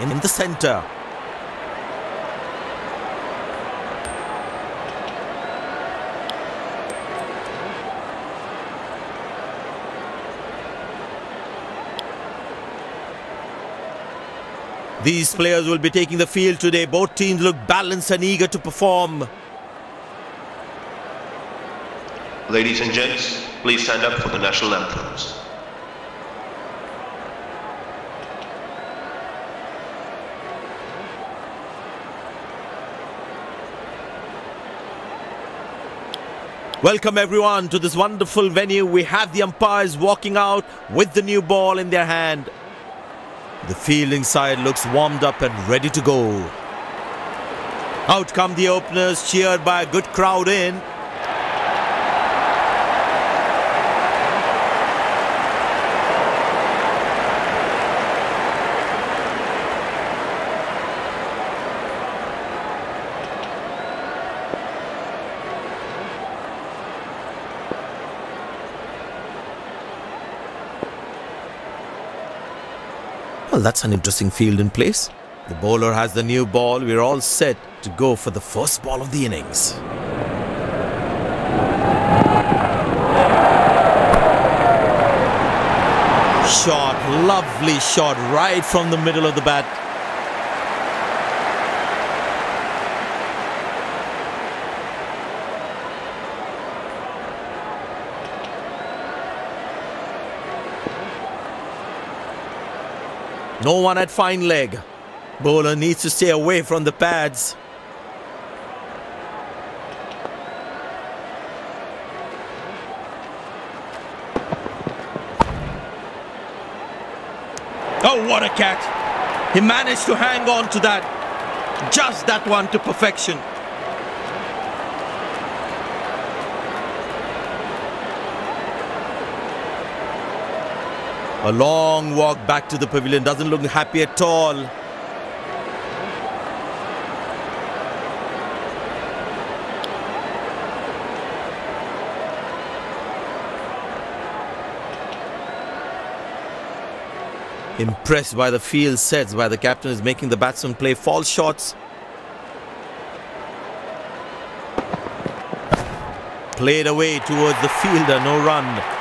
in the center. These players will be taking the field today. Both teams look balanced and eager to perform. Ladies and gents, please stand up for the national anthems. Welcome everyone to this wonderful venue. We have the umpires walking out with the new ball in their hand. The fielding side looks warmed up and ready to go. Out come the openers, cheered by a good crowd in. Well, that's an interesting field in place. The bowler has the new ball. We're all set to go for the first ball of the innings. Shot, lovely shot right from the middle of the bat. No one at fine leg. Bowler needs to stay away from the pads. Oh, what a catch. He managed to hang on to that. Just that one to perfection. A long walk back to the pavilion. Doesn't look happy at all. Impressed by the field sets by the captain is making the batsman play false shots. Played away towards the fielder, no run.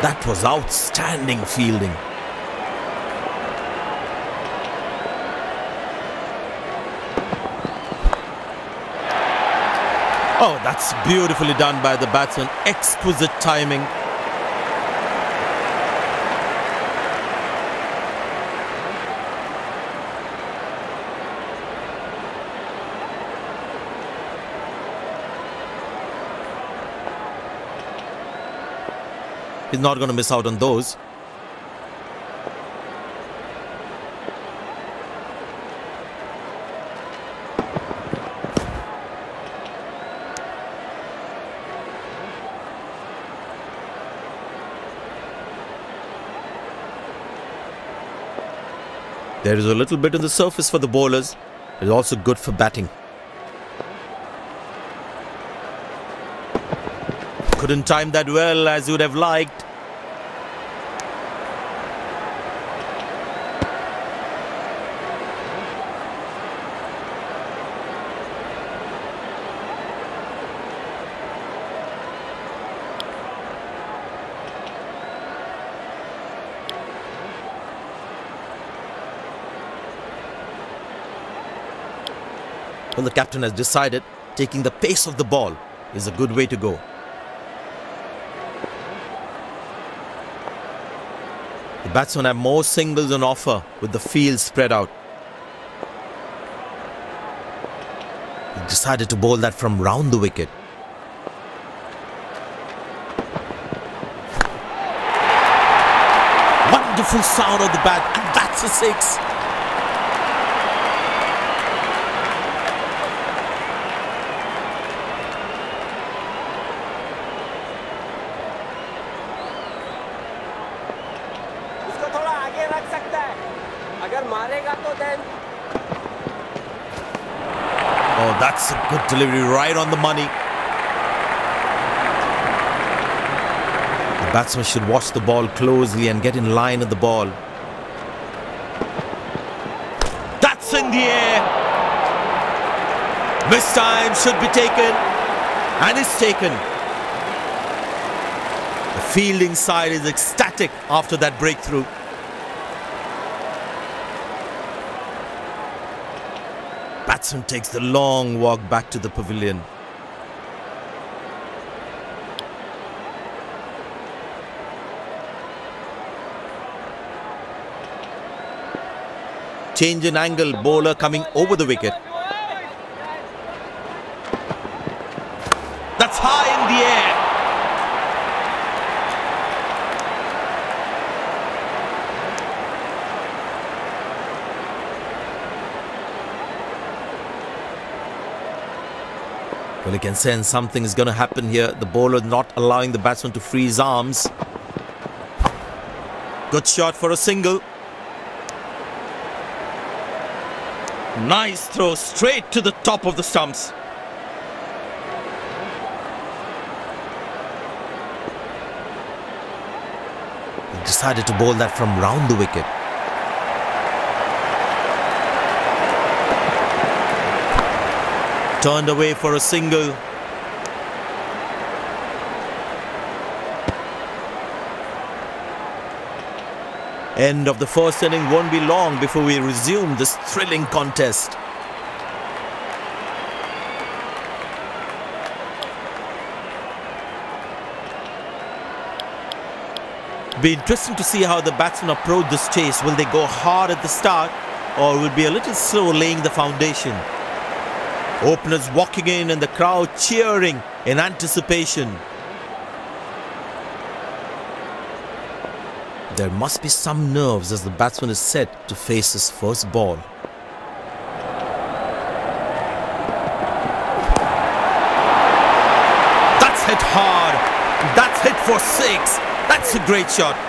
That was outstanding fielding. Oh, that's beautifully done by the batsman. Exquisite timing. He's not going to miss out on those. There is a little bit on the surface for the bowlers. It's also good for batting. Couldn't time that well as you would have liked. Well, the captain has decided taking the pace of the ball is a good way to go. The batsmen have more singles on offer with the field spread out. He decided to bowl that from round the wicket. Wonderful sound of the bat and that's a six. अगर मारेगा तो then Oh, that's a good delivery right on the money. The Batsman should watch the ball closely and get in line with the ball. That's in the air. This time should be taken and it's taken. The fielding side is ecstatic after that breakthrough. Batsman takes the long walk back to the pavilion. Change in angle, bowler coming over the wicket. That's high in the air. Well, you can sense something is going to happen here. The bowler not allowing the batsman to free his arms. Good shot for a single. Nice throw straight to the top of the stumps. He decided to bowl that from round the wicket. Turned away for a single. End of the first inning won't be long before we resume this thrilling contest. Be interesting to see how the batsmen approach this chase. Will they go hard at the start or will be a little slow laying the foundation? Openers walking in and the crowd cheering in anticipation. There must be some nerves as the batsman is set to face his first ball. That's hit hard. That's hit for six. That's a great shot.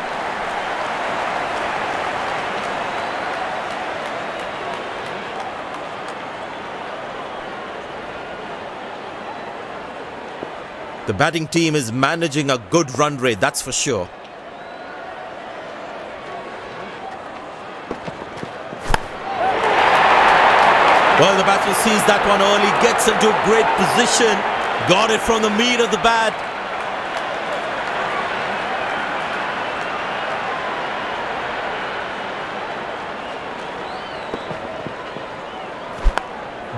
The batting team is managing a good run rate, that's for sure. Well, the batsman sees that one early, gets into a great position, got it from the meat of the bat.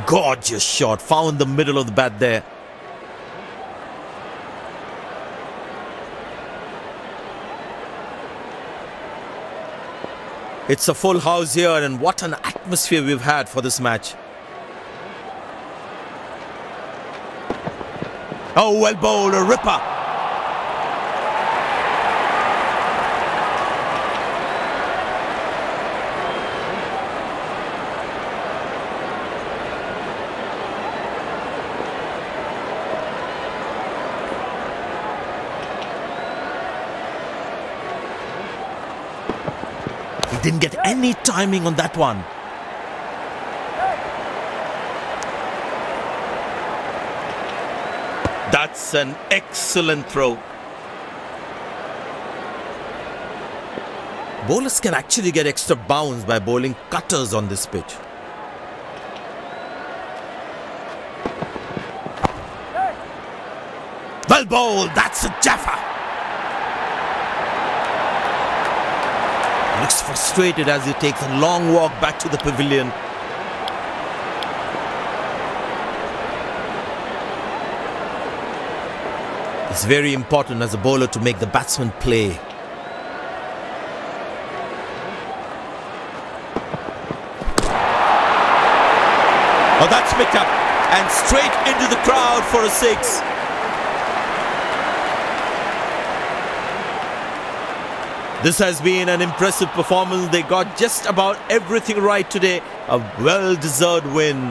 Gorgeous shot, found the middle of the bat there. It's a full house here and what an atmosphere we've had for this match. Oh, well bowled, a ripper. Didn't get any timing on that one. That's an excellent throw. Bowlers can actually get extra bounce by bowling cutters on this pitch. Well bowled, that's a jaffa. Looks frustrated as he takes a long walk back to the pavilion. It's very important as a bowler to make the batsman play. Oh, that's picked up and straight into the crowd for a six. This has been an impressive performance. They got just about everything right today. A well-deserved win.